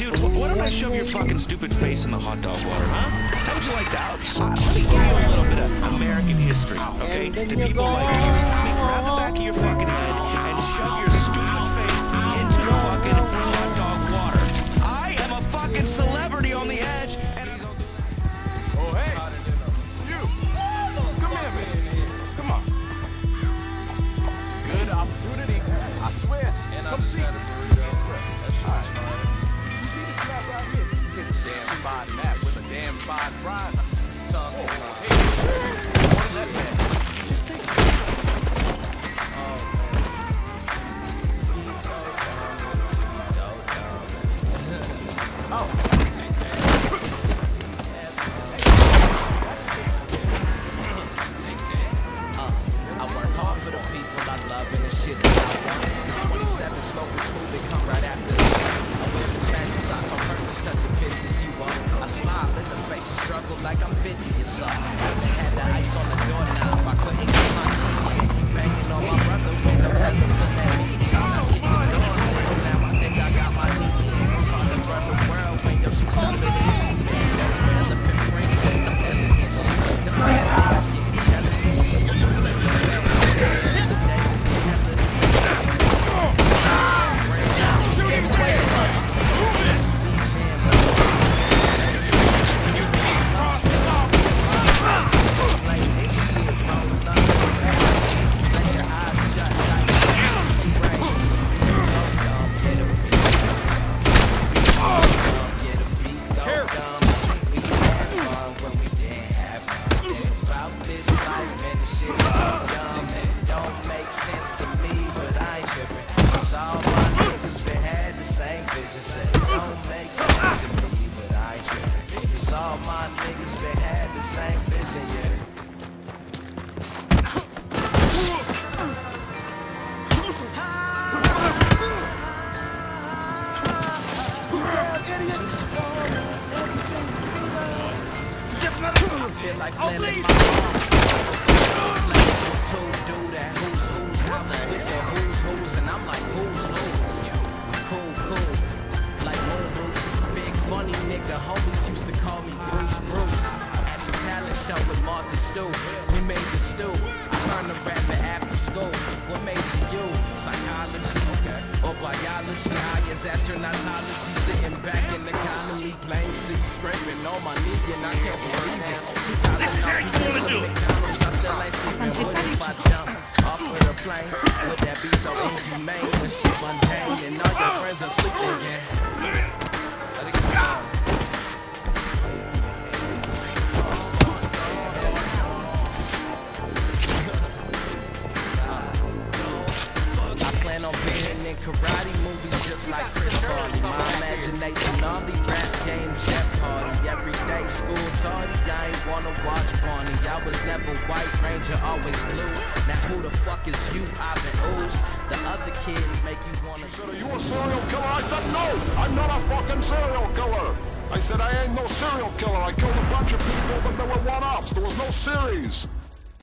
Dude, why don't I shove your fucking stupid face in the hot dog water, huh? How would you like that? Uh, let me give you a little bit of American history, okay? To people like you, let me grab the back of your fucking head and shove your stupid face into the fucking hot dog water. I am a fucking celebrity on the edge, and he's Oh, hey. You. Come here, man. Come on. It's a good opportunity. I swear. And I Come just see. I work hard for the people I love and the shit that I want. Like I'm 50 or something. Had the ice on the doorknob, 'Cause all my niggas been had the same vision, yeah. feel like flailing my Stew. We made the stew. I learned to rap it after school. What made you you? Psychology. Okay. or biology. I is astronautology. Sitting back in the economy. Plain seat scraping on my knee and I can't believe it. Two times This is how you wanna do. McDonald's, I still ain't sleeping. What if I jump off of the plane? Would that be so inhumane? When shit mundane and all your friends are sleeping, yeah. Let it get in karate movies just like Chris Farley. My imagination all the rap game Jeff Hardy. Every day school tardy, I ain't wanna watch Barney. I was never white ranger, always blue. Now who the fuck is you, Ivan Ooze? The other kids make you wanna. said, are you a serial killer? I said, no, I'm not a fucking serial killer. I said, I ain't no serial killer. I killed a bunch of people, but there were one-offs. There was no series.